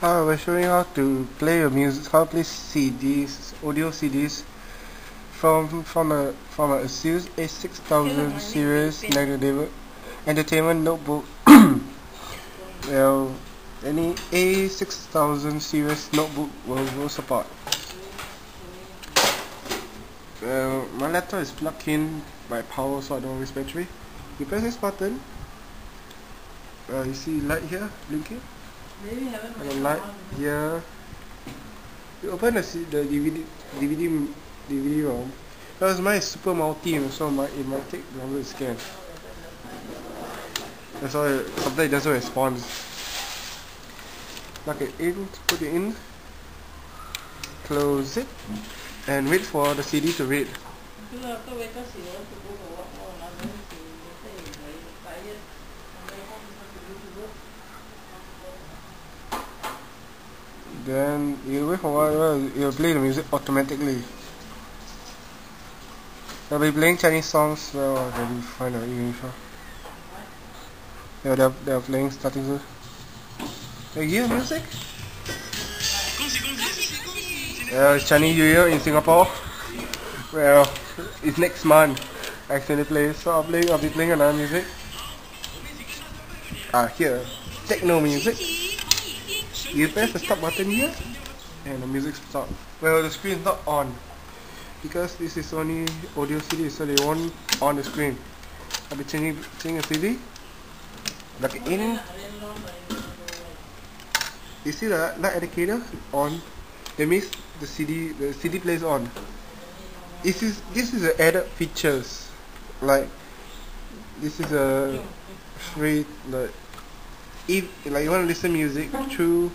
Hi, we're showing how to play a music, how to play CDs, audio CDs from from a from a ASUS A6000 series negative entertainment notebook. well, any A6000 series notebook will, will support. Well, my laptop is plugged in by power, so I don't waste battery. You press this button. Uh, you see light here blinking. A light here. You open the, the DVD DVD DVD ROM. Because mine is super multi, so my, it might take longer to scan. That's why sometimes it doesn't respond. Plug it in, put it in, close it, and wait for the CD to read. Because after wake up, she wants to go for walk more. Now then she later is very tired. And then home is not to go to work. Then you wait for a while, it will play the music automatically. They'll be playing Chinese songs, well, I can find the English one. Yeah, they're, they're playing starting soon. They hear music? Yeah, Chinese New Year in Singapore. Well, it's next month. Actually play, so I'll, play, I'll be playing another music. Ah, here. Techno music. You press the stop button here and the music stops. Well, the screen is not on because this is only audio CD, so they won't on the screen. I'll be changing, changing the CD. It in. You see the light indicator on? That means the CD, the CD plays on. This is this is the added features, like this is a free like if like you want to listen music through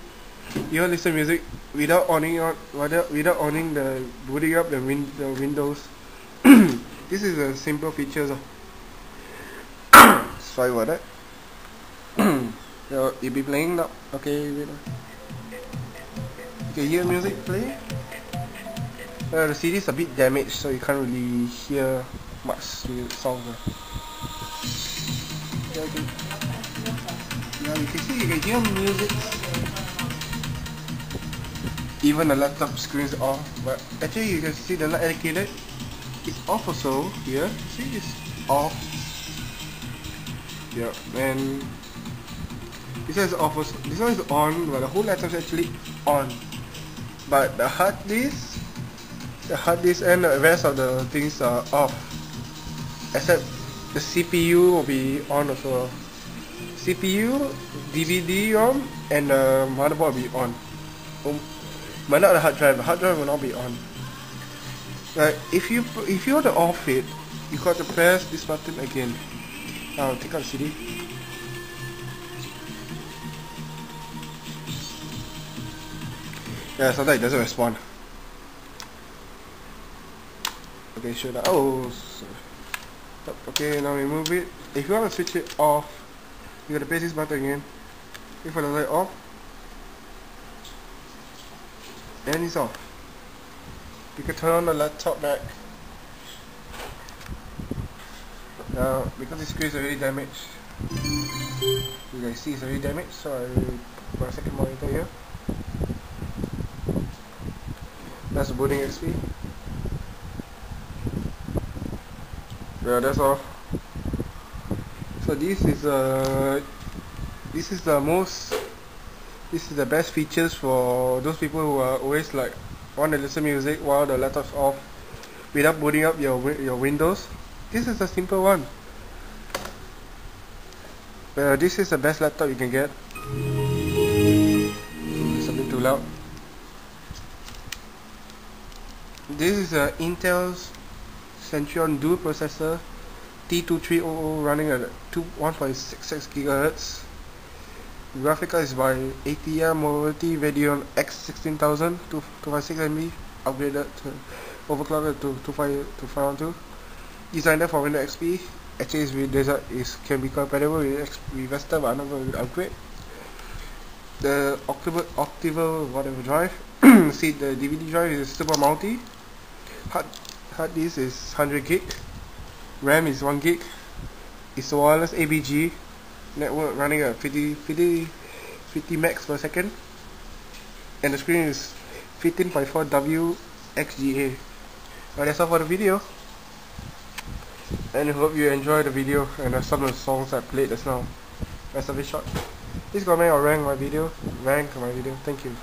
you listen music without owning without owning the booting up the win the windows this is a simple features sorry about that so you'll be playing now okay you can hear music play uh, the CD is a bit damaged so you can't really hear much songs uh. yeah, okay. Yeah, you can see you can hear music. Even the laptop screen is off, but actually you can see the light indicator is off also here. See it's off. Yeah, and this one is off also. This one is on, but the whole laptop is actually on. But the hard disk, the hard disk and the rest of the things are off. Except the CPU will be on also. CPU, DVD ROM, and the motherboard will be on. But not the hard drive. Hard drive will not be on. Like if you if you want to off it, you got to press this button again. Now take out CD. Yeah, sometimes it doesn't respond. Okay, sure. That. Oh, sorry. Okay, now remove it. If you want to switch it off, you gotta press this button again. If the light off. And it's off. You can turn on the laptop back. Now, because the screen is already damaged, you guys see it's already damaged, so I put my second monitor here. That's the booting XP. Yeah, that's all. So this is uh this is the most this is the best features for those people who are always like want to listen music while the laptop's off without booting up your your Windows. This is a simple one. Uh, this is the best laptop you can get. Bit too loud. This is a Intel's Centrino dual processor T2300 running at 2 1.66 GHz. Graphic card is by ATI Mobility Radeon X16000 256 MB upgraded to overclocked to 25 to 512. Designed for Windows XP. With desi- is can be compatible with X- with Vista, but not to upgrade. The Octable Octable whatever drive. See the DVD drive is super multi. Hard hard disk is 100 gig. RAM is 1 gig. It's a wireless ABG network running at 50, 50, 50 megs per second. and the screen is 15.4 WXGA. Well, that's all for the video. And I hope you enjoyed the video and uh, some of the songs I played just now. Rest of it short. Please comment or rank my video. Rank my video. Thank you.